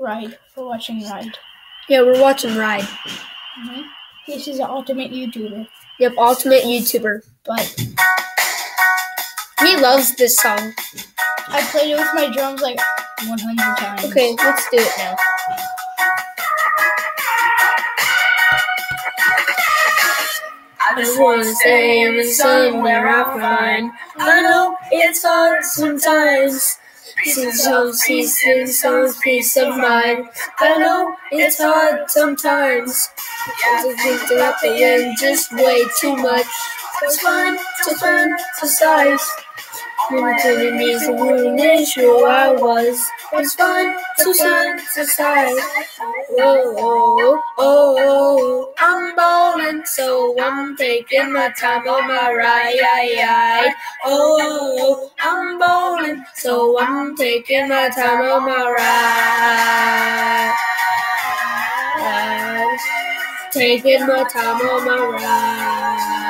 Ride. We're watching Ride. Yeah, we're watching Ride. hmm This is an ultimate YouTuber, Yep, ultimate YouTuber. but He loves this song. I played it with my drums like 100 times. Okay, let's do it now. I just wanna stay in the sun where I find. I know it's hard sometimes. Sing songs, peace, sing songs, peace of mind. I know it's hard sometimes. To end, just way too much. It's fun to fantasize. Limited me to ruin who I was. It's fun to fantasize. Whoa, oh, oh, oh, I'm ballin', so I'm taking my time on my ride. Oh, I'm ballin', so I'm taking my time on my ride. Taking my time on my ride.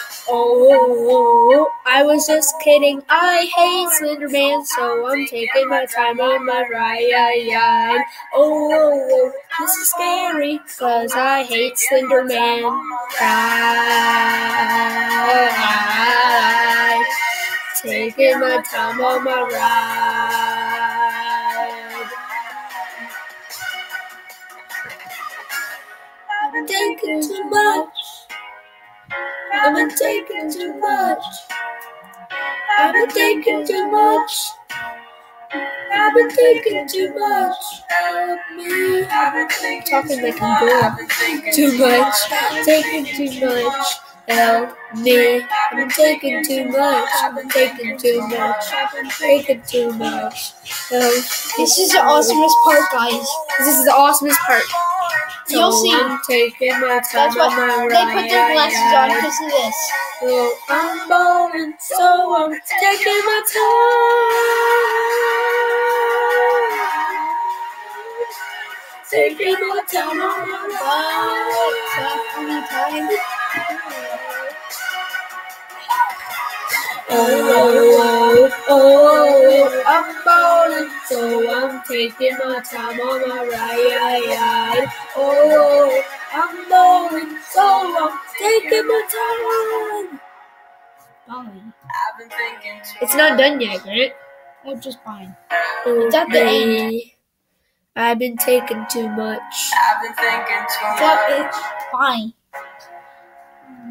Oh, I was just kidding. I hate Slenderman, so I'm taking my time on my ride. Oh, this is scary, cause I hate Slender Man. Ride. Taking my time on my ride. Been taking too much. I've been taking too much. I've been taking too much. I've been taking too much. Help me. I've been thinking talking like a girl. Too much. Taking too much. Help me. I've been taking too much. I've been taking too much. I've been taking too much. Help. This is the awesomest part, guys. This is the awesomest part. You'll see. I'm taking my time That's what my they put their glasses on because of this. So I'm bowling, so I'm taking my time. Taking my time on my ride. Oh, oh, oh, I'm bowling, so I'm taking my time on my ride. Oh, I'm bowling, so I'm taking my time. Oh, fine. It's not done yet, Grant. Well, just fine. Oh, It's at the me. I've been taking too much. I've been thinking too It's, much. it's fine.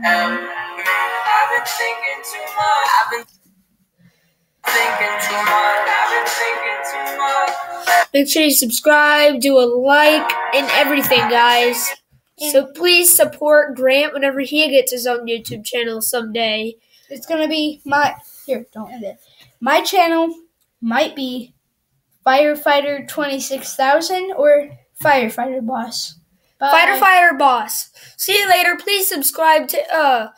Um, I've been thinking too much. I've been thinking too much. I've been thinking too much. Make sure you subscribe, do a like, and everything, guys. So please support Grant whenever he gets his own YouTube channel someday. It's gonna be my here. Don't end it. My channel might be firefighter twenty six thousand or firefighter boss. Bye. Fighter Fire Boss. See you later. Please subscribe to uh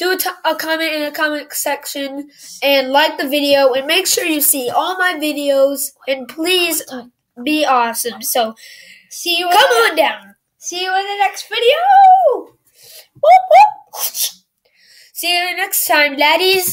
do a, t- a comment in the comment section and like the video and make sure you see all my videos and please be awesome. So See you. in come the- on down. See you in the next video. Whoop, whoop. See you next time, laddies.